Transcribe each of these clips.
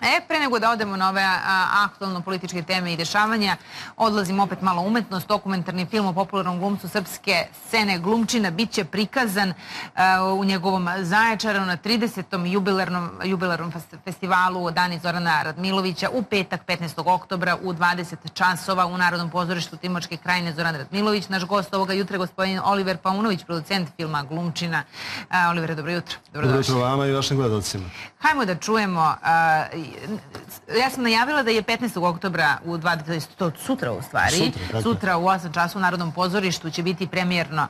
E, pre nego da odemo na ove aktualno političke teme i dešavanja, odlazim opet malo umetnost. Dokumentarni film o popularnom glumcu srpske scene Glumčina bit će prikazan u njegovom Zaječaru na 30. jubilarnom, jubilarnom festivalu Dani Zorana Radmilovića u petak 15. oktobra u 20 časova u Narodnom pozorištu Timočke krajine Zoran Radmilović. Naš gost ovoga jutra gospodin Oliver Paunović, producent filma Glumčina. Oliver, dobro jutro. Dobro jutro vama i vašim gledalcima. Hajmo da čujemo ja sam najavila da je 15. oktobra u 20. to sutra u stvari, sutra, sutra u 8 času u Narodnom pozorištu će biti premijerno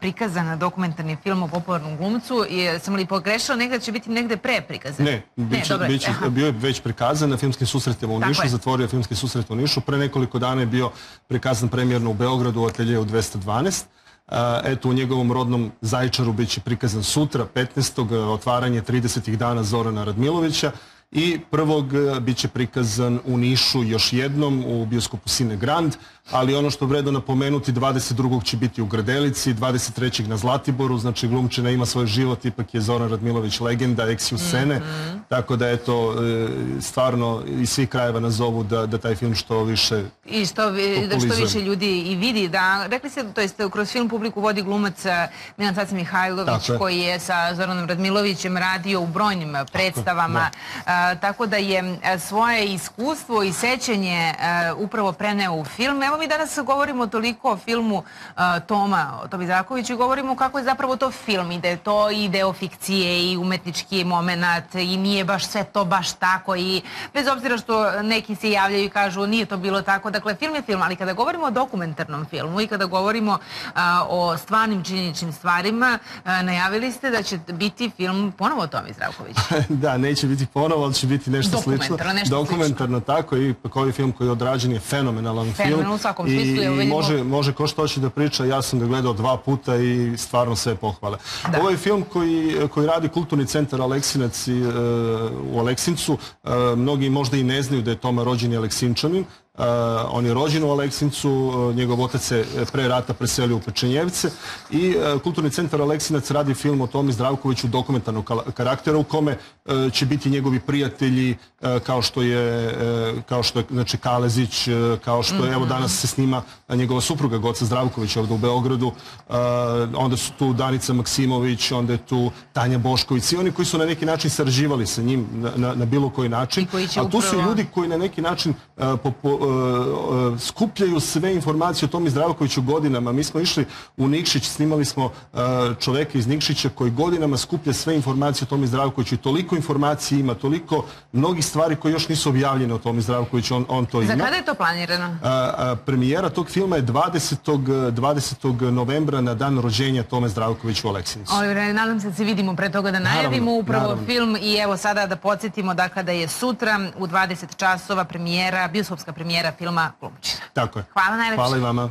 prikazan dokumentarni film o popularnom glumcu. I, sam li pogrešao, negde će biti negde pre prikazan? Ne, biće, ne biće, bio je već prikazan na filmskim susretima u Nišu, zatvorio filmski susret u Nišu. Pre nekoliko dana je bio prikazan premijerno u Beogradu u ateljeju 212. Eto, u njegovom rodnom Zajčaru bit će prikazan sutra, 15. otvaranje 30. dana Zorana Radmilovića i prvog e, bit će prikazan u Nišu još jednom u bioskopu Sine Grand, ali ono što vredo napomenuti, 22. će biti u Gradelici, 23. na Zlatiboru, znači Glumčina ima svoj život, ipak je Zoran Radmilović legenda, eksiju scene, Mhm. tako da eto, e, stvarno iz svih krajeva nazovu da, da taj film što više I što, da što više ljudi i vidi. Da, rekli ste, to jest kroz film publiku vodi glumac eh, Milan Caca Mihajlović Tako koji je sa Zoranom Radmilovićem radio u brojnim predstavama. Eh, tako da je eh, svoje iskustvo i sećanje eh, upravo preneo u film. Evo mi danas govorimo toliko o filmu eh, Toma Tomi Zakoviću i govorimo kako je zapravo to film i da je to i deo fikcije i umetnički moment i nije baš sve to baš tako i bez obzira što neki se javljaju i kažu nije to bilo tako. Dakle, film je film, ali kada govorimo o dokumentarnom filmu i kada govorimo o stvarnim činjeničnim stvarima, najavili ste da će biti film ponovo o Tomi Zdravković. da, neće biti ponovo, ali će biti nešto slično. Dokumentarno, nešto Dokumentarno, tako. I ovaj film koji je odrađen je fenomenalan film. U svakom smislu, I, može, može ko što hoće da priča, ja sam ga gledao dva puta i stvarno sve pohvale. Da. Ovo je film koji, koji radi kulturni centar Aleksinac i, e, u Aleksincu. E, mnogi možda i ne znaju da je Toma rođeni Aleksinčanin. E, on je rođen u Aleksincu, e, njegov otac se pre rata preselio u Pečenjevce i Kulturni centar Aleksinac radi film o Tomi Zdravkoviću dokumentarnog karaktera u kome će biti njegovi prijatelji kao što je, kao što je znači, Kalezić, kao što je, evo danas se snima njegova supruga Goca Zdravković ovdje u Beogradu, onda su tu Danica Maksimović, onda je tu Tanja Bošković, svi oni koji su na neki način sarađivali sa njim na, na, na bilo koji način, I ali tu su i ljudi koji na neki način po- po- skupljaju sve informacije o Tomi Zdravkoviću godinama. Mi smo išli u Nikšić, snimali smo e, čoveka iz Nikšića koji godinama skuplja sve informacije o Tomi Zdravkoviću i toliko informacija ima, toliko mnogih stvari koje još nisu objavljene o Tomi Zdravkoviću, on, on to Za ima. kada je to planirano? Premijera tog filma je 20. 20. novembra na dan rođenja Tome Zdravkovića u Aleksinicu. Oliver, nadam se da se vidimo pre toga da najavimo upravo naravno. film i evo sada da podsjetimo da je sutra u 20 časova premijera, bioskopska premijera filma Glumčina. Tako je. Hvala najlepše. Hvala i vama.